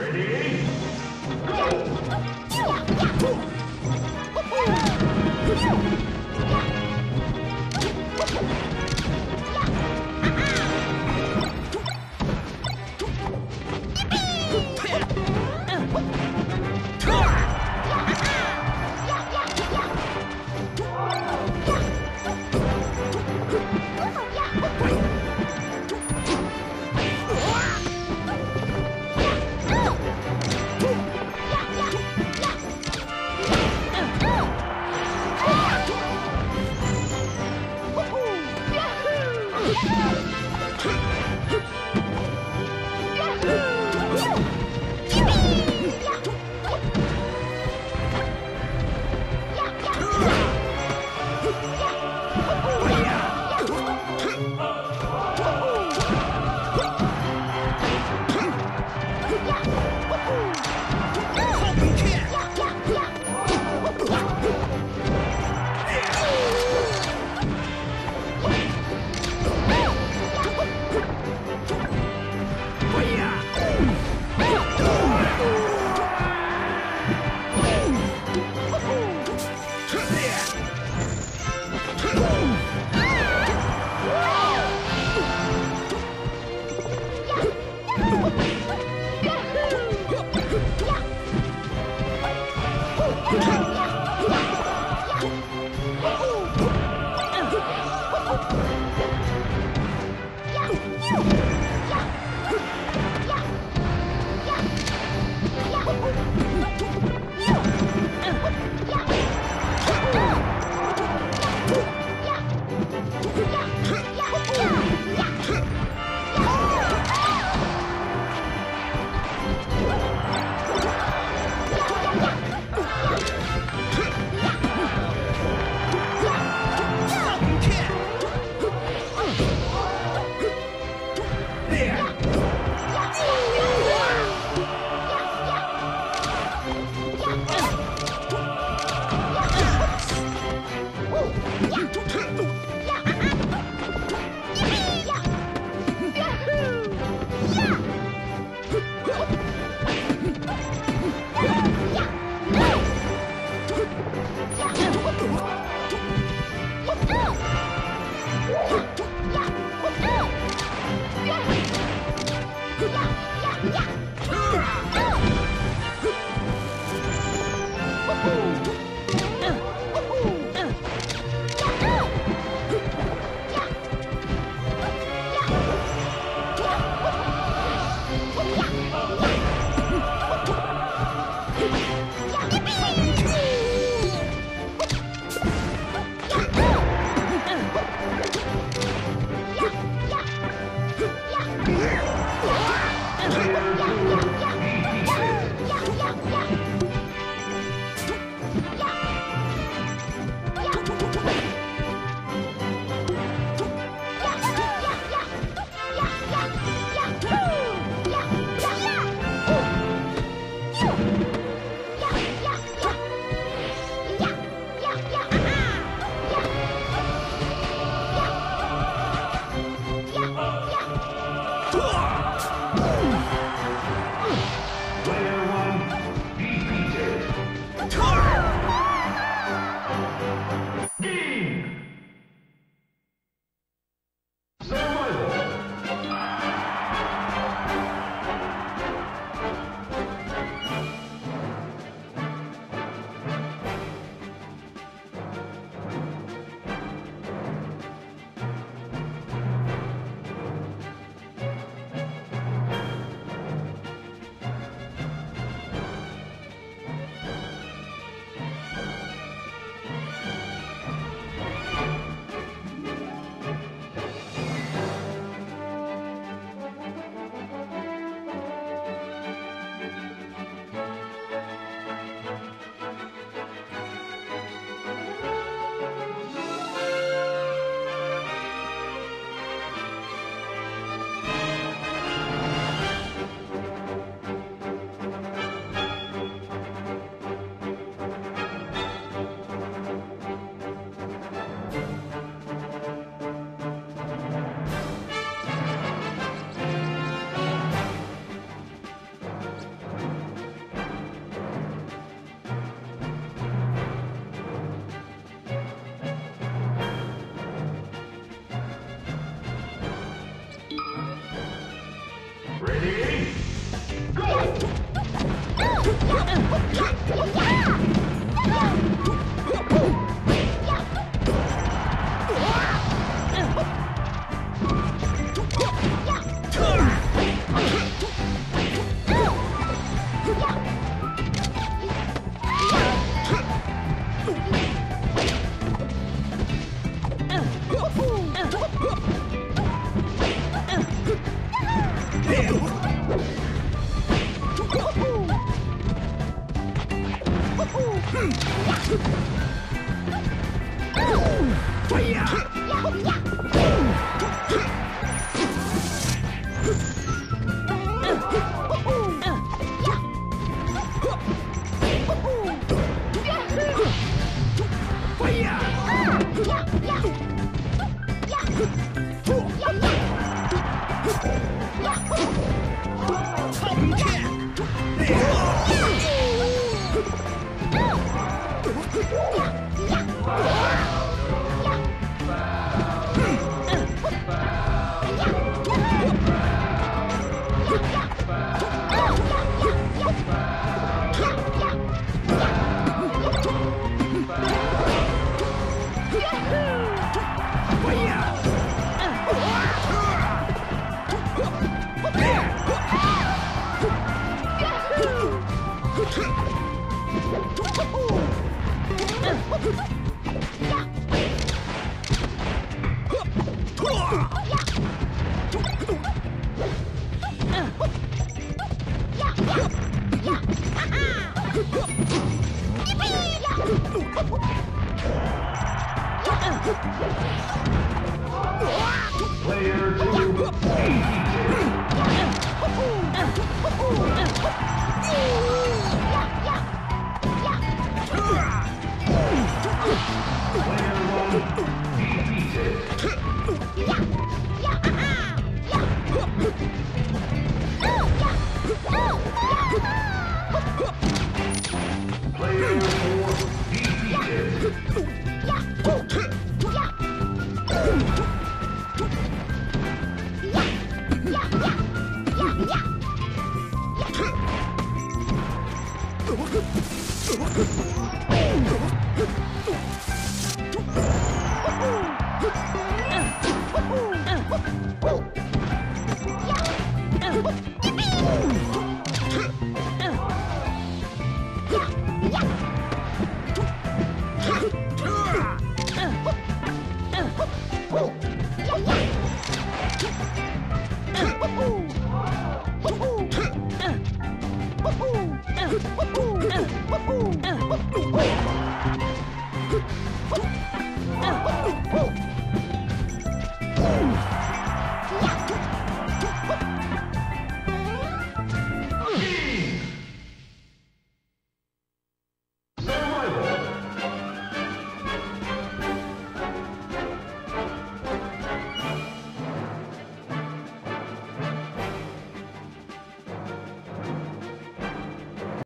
Ready? Go! Fire! 呀呀，